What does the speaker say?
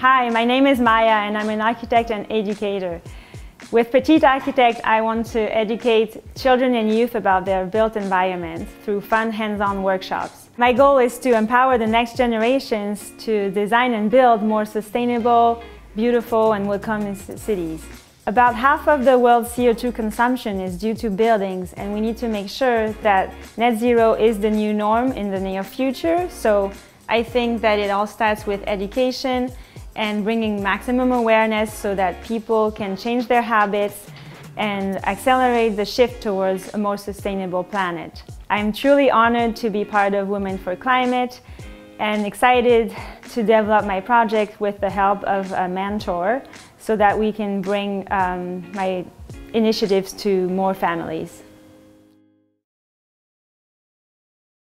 Hi, my name is Maia and I'm an architect and educator. With Petite Architect, I want to educate children and youth about their built environment through fun hands-on workshops. My goal is to empower the next generations to design and build more sustainable, beautiful and welcoming cities. About half of the world's CO2 consumption is due to buildings and we need to make sure that net zero is the new norm in the near future. So I think that it all starts with education and bringing maximum awareness so that people can change their habits and accelerate the shift towards a more sustainable planet. I'm truly honored to be part of Women for Climate and excited to develop my project with the help of a mentor so that we can bring um, my initiatives to more families.